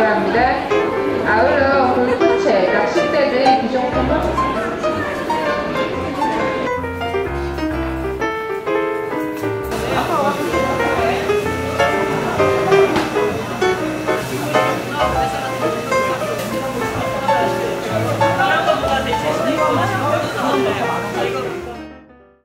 바랍니다. 아울러 골프채, 낚싯대 등 기존품은 이거